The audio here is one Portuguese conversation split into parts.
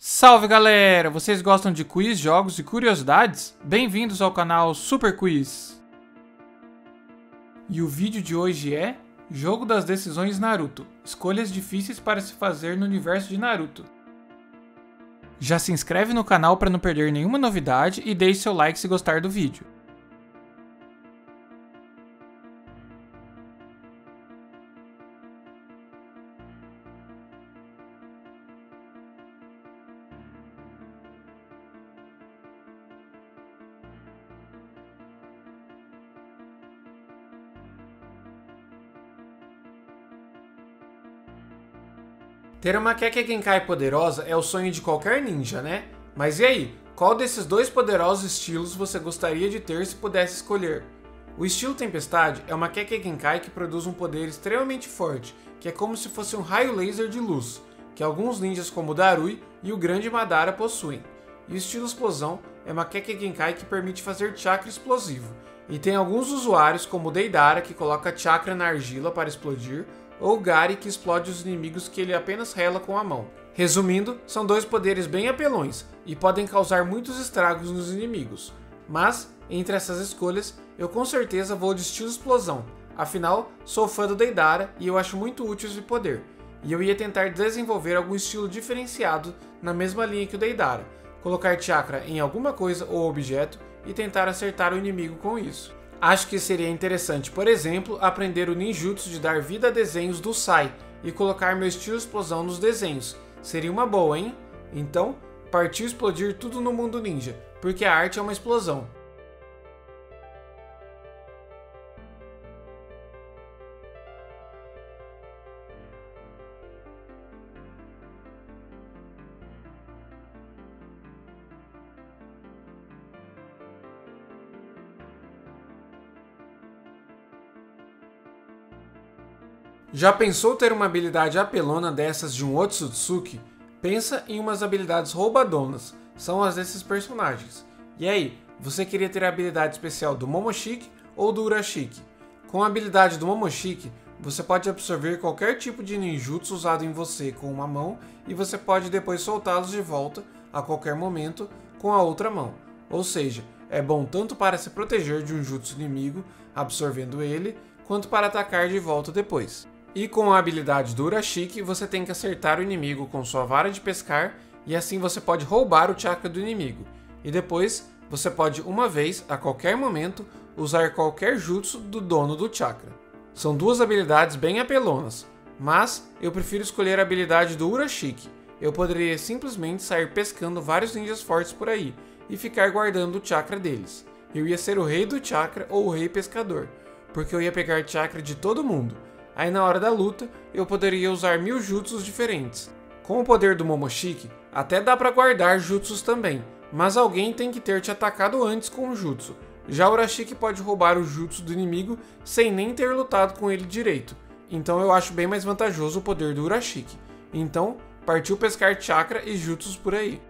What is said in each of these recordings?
Salve galera! Vocês gostam de quiz, jogos e curiosidades? Bem-vindos ao canal Super Quiz! E o vídeo de hoje é Jogo das Decisões Naruto Escolhas difíceis para se fazer no universo de Naruto. Já se inscreve no canal para não perder nenhuma novidade e deixe seu like se gostar do vídeo. Ter uma Kekkei Genkai poderosa é o sonho de qualquer ninja, né? Mas e aí, qual desses dois poderosos estilos você gostaria de ter se pudesse escolher? O estilo Tempestade é uma Kekkei Genkai que produz um poder extremamente forte, que é como se fosse um raio laser de luz, que alguns ninjas como Darui e o Grande Madara possuem. E o estilo Explosão é uma Kekkei Genkai que permite fazer chakra explosivo, e tem alguns usuários como Deidara que coloca chakra na argila para explodir, ou Gary que explode os inimigos que ele apenas rela com a mão. Resumindo, são dois poderes bem apelões e podem causar muitos estragos nos inimigos. Mas, entre essas escolhas, eu com certeza vou de estilo explosão. Afinal, sou fã do Deidara e eu acho muito útil esse poder. E eu ia tentar desenvolver algum estilo diferenciado na mesma linha que o Deidara, colocar chakra em alguma coisa ou objeto e tentar acertar o inimigo com isso. Acho que seria interessante, por exemplo, aprender o ninjutsu de dar vida a desenhos do Sai e colocar meu estilo explosão nos desenhos. Seria uma boa, hein? Então, partiu explodir tudo no mundo ninja, porque a arte é uma explosão. Já pensou ter uma habilidade apelona dessas de um Otsutsuki? Pensa em umas habilidades roubadonas, são as desses personagens. E aí, você queria ter a habilidade especial do Momoshiki ou do Urashiki? Com a habilidade do Momoshiki, você pode absorver qualquer tipo de ninjutsu usado em você com uma mão e você pode depois soltá-los de volta a qualquer momento com a outra mão. Ou seja, é bom tanto para se proteger de um jutsu inimigo, absorvendo ele, quanto para atacar de volta depois. E com a habilidade do Urashiki, você tem que acertar o inimigo com sua vara de pescar e assim você pode roubar o chakra do inimigo. E depois, você pode uma vez, a qualquer momento, usar qualquer jutsu do dono do chakra. São duas habilidades bem apelonas, mas eu prefiro escolher a habilidade do Urashiki. Eu poderia simplesmente sair pescando vários ninjas fortes por aí e ficar guardando o chakra deles. Eu ia ser o rei do chakra ou o rei pescador, porque eu ia pegar chakra de todo mundo Aí na hora da luta, eu poderia usar mil jutsus diferentes. Com o poder do Momoshiki, até dá para guardar jutsus também, mas alguém tem que ter te atacado antes com o jutsu. Já o Urashiki pode roubar o jutsu do inimigo sem nem ter lutado com ele direito. Então eu acho bem mais vantajoso o poder do Urashiki. Então, partiu pescar chakra e jutsus por aí.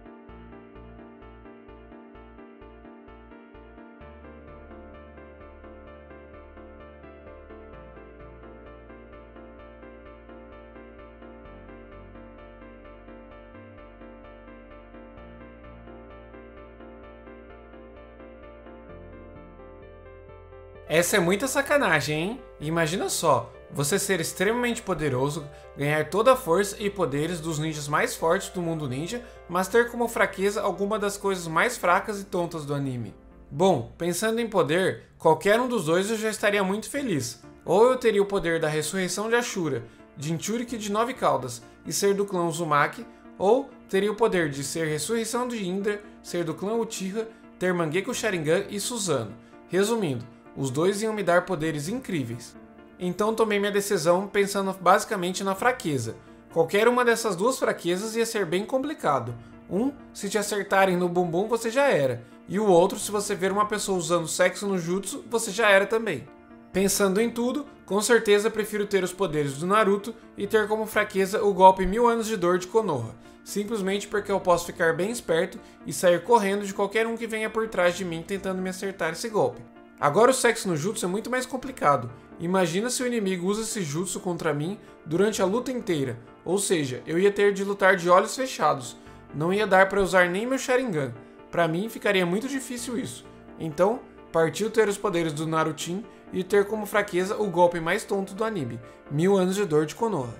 Essa é muita sacanagem, hein? Imagina só, você ser extremamente poderoso, ganhar toda a força e poderes dos ninjas mais fortes do mundo ninja, mas ter como fraqueza alguma das coisas mais fracas e tontas do anime. Bom, pensando em poder, qualquer um dos dois eu já estaria muito feliz. Ou eu teria o poder da ressurreição de Ashura, de Inchuriki de Nove Caudas e ser do clã Uzumaki, ou teria o poder de ser ressurreição de Indra, ser do clã Uchiha, ter Mangekyo Sharingan e Suzano. Resumindo, os dois iam me dar poderes incríveis. Então tomei minha decisão pensando basicamente na fraqueza. Qualquer uma dessas duas fraquezas ia ser bem complicado. Um, se te acertarem no bumbum, você já era. E o outro, se você ver uma pessoa usando sexo no jutsu, você já era também. Pensando em tudo, com certeza prefiro ter os poderes do Naruto e ter como fraqueza o golpe Mil Anos de Dor de Konoha, simplesmente porque eu posso ficar bem esperto e sair correndo de qualquer um que venha por trás de mim tentando me acertar esse golpe. Agora o sexo no jutsu é muito mais complicado. Imagina se o inimigo usa esse jutsu contra mim durante a luta inteira, ou seja, eu ia ter de lutar de olhos fechados. não ia dar para usar nem meu Sharingan. Para mim ficaria muito difícil isso. Então, partiu ter os poderes do Narutin e ter como fraqueza o golpe mais tonto do anime, Mil Anos de Dor de Konoha.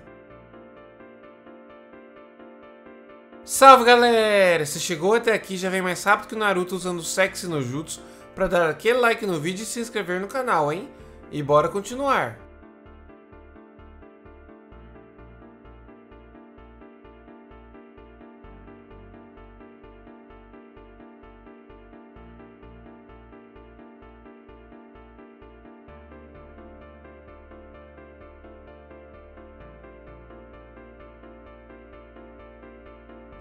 Salve galera! Se chegou até aqui já vem mais rápido que o Naruto usando sexy no jutsu para dar aquele like no vídeo e se inscrever no canal, hein? E bora continuar!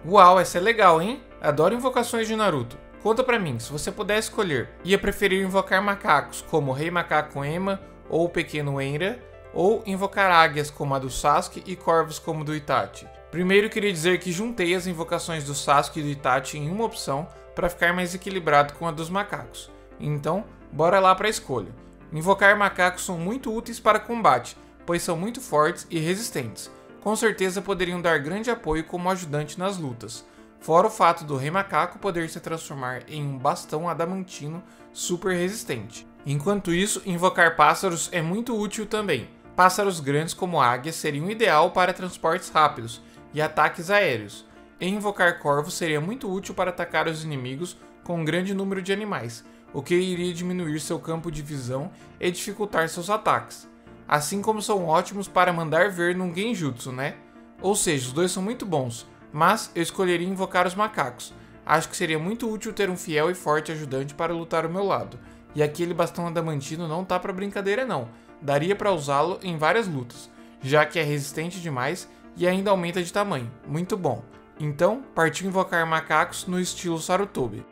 Uau, essa é legal, hein? Adoro invocações de Naruto. Conta pra mim, se você pudesse escolher, ia preferir invocar macacos como o Rei Macaco Ema ou o Pequeno Enra, ou invocar águias como a do Sasuke e corvos como do Itachi? Primeiro queria dizer que juntei as invocações do Sasuke e do Itachi em uma opção para ficar mais equilibrado com a dos macacos. Então, bora lá para a escolha. Invocar macacos são muito úteis para combate, pois são muito fortes e resistentes com certeza poderiam dar grande apoio como ajudante nas lutas, fora o fato do Rei Macaco poder se transformar em um bastão adamantino super resistente. Enquanto isso, invocar pássaros é muito útil também. Pássaros grandes como águias seriam ideal para transportes rápidos e ataques aéreos. E invocar corvos seria muito útil para atacar os inimigos com um grande número de animais, o que iria diminuir seu campo de visão e dificultar seus ataques assim como são ótimos para mandar ver num genjutsu, né? Ou seja, os dois são muito bons, mas eu escolheria invocar os macacos. Acho que seria muito útil ter um fiel e forte ajudante para lutar ao meu lado. E aquele bastão adamantino não tá para brincadeira não. Daria para usá-lo em várias lutas, já que é resistente demais e ainda aumenta de tamanho. Muito bom. Então, partiu invocar macacos no estilo Sarutobi.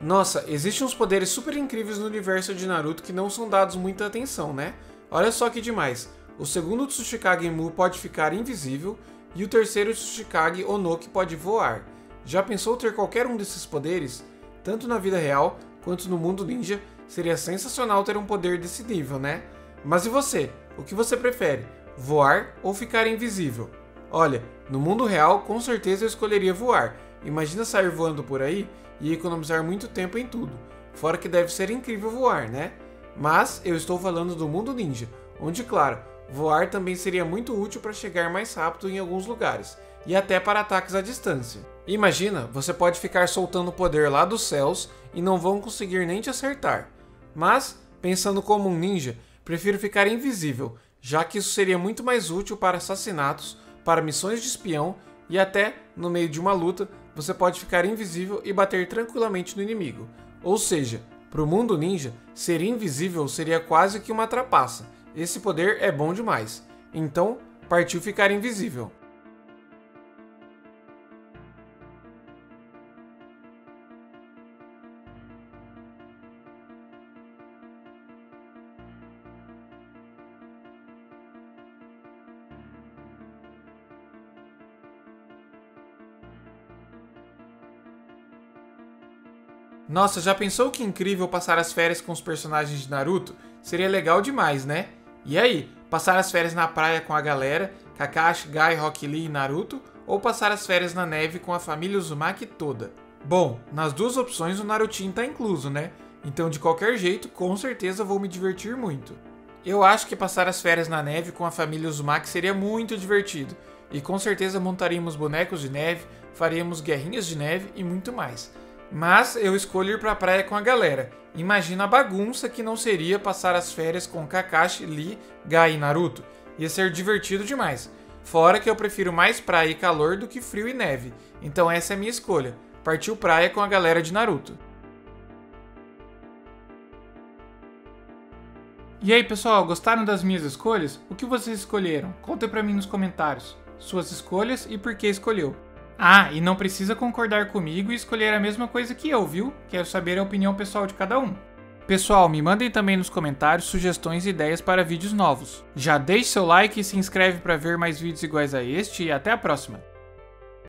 Nossa, existem uns poderes super incríveis no universo de Naruto que não são dados muita atenção, né? Olha só que demais. O segundo Tsuchikage Mu pode ficar invisível e o terceiro Tsuchikage Onoki pode voar. Já pensou ter qualquer um desses poderes? Tanto na vida real quanto no mundo ninja, seria sensacional ter um poder desse nível, né? Mas e você? O que você prefere? Voar ou ficar invisível? Olha, no mundo real com certeza eu escolheria voar. Imagina sair voando por aí e economizar muito tempo em tudo. Fora que deve ser incrível voar, né? Mas eu estou falando do mundo ninja, onde, claro, voar também seria muito útil para chegar mais rápido em alguns lugares e até para ataques à distância. Imagina, você pode ficar soltando poder lá dos céus e não vão conseguir nem te acertar. Mas, pensando como um ninja, prefiro ficar invisível, já que isso seria muito mais útil para assassinatos, para missões de espião e até, no meio de uma luta, você pode ficar invisível e bater tranquilamente no inimigo. Ou seja, para o mundo ninja, ser invisível seria quase que uma trapaça. Esse poder é bom demais. Então, partiu ficar invisível. Nossa, já pensou que incrível passar as férias com os personagens de Naruto? Seria legal demais, né? E aí, passar as férias na praia com a galera, Kakashi, Gai, Rock Lee e Naruto, ou passar as férias na neve com a família Uzumaki toda? Bom, nas duas opções o Narutinho tá incluso, né? Então, de qualquer jeito, com certeza vou me divertir muito. Eu acho que passar as férias na neve com a família Uzumaki seria muito divertido, e com certeza montaríamos bonecos de neve, faríamos guerrinhas de neve e muito mais. Mas eu escolho ir pra praia com a galera. Imagina a bagunça que não seria passar as férias com Kakashi, Lee, Gai e Naruto. Ia ser divertido demais. Fora que eu prefiro mais praia e calor do que frio e neve. Então essa é a minha escolha. Partiu praia com a galera de Naruto. E aí pessoal, gostaram das minhas escolhas? O que vocês escolheram? Contem pra mim nos comentários. Suas escolhas e por que escolheu. Ah, e não precisa concordar comigo e escolher a mesma coisa que eu, viu? Quero saber a opinião pessoal de cada um. Pessoal, me mandem também nos comentários sugestões e ideias para vídeos novos. Já deixe seu like e se inscreve para ver mais vídeos iguais a este e até a próxima!